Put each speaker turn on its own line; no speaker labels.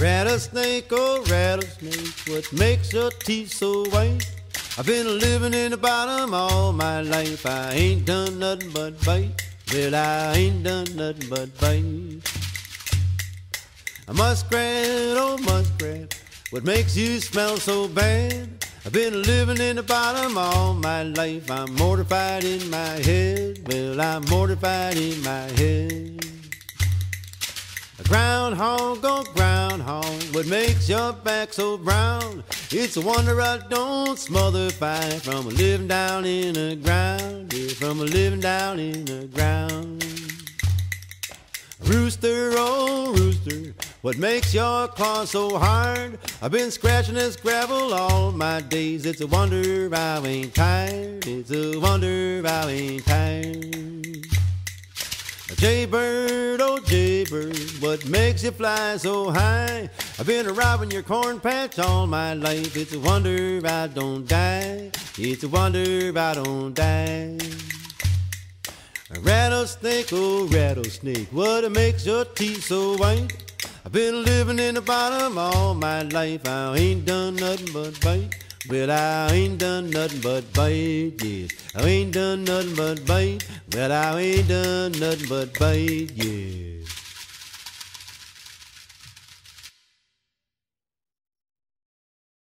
Rattlesnake, oh rattlesnake, what makes your teeth so white? I've been living in the bottom all my life. I ain't done nothing but bite. Well, I ain't done nothing but bite. A muskrat, oh muskrat, what makes you smell so bad? I've been living in the bottom all my life. I'm mortified in my head. Well, I'm mortified in my head. A groundhog, oh groundhog, what makes your back so brown? It's a wonder I don't smother fire from a living down in the ground. Yeah, from a living down in the ground. Rooster, oh rooster, what makes your claws so hard? I've been scratching this gravel all my days. It's a wonder I ain't tired. It's a wonder I ain't tired. Jaybird, oh jaybird, what makes you fly so high? I've been robbing your corn patch all my life. It's a wonder I don't die. It's a wonder I don't die. A rattlesnake, oh rattlesnake, what makes your teeth so white? I've been living in the bottom all my life. I ain't done nothing but bite. Well, I ain't done nothing but bite, yes. I ain't done nothing but bite. Well, I ain't done nothing but bite, yeah.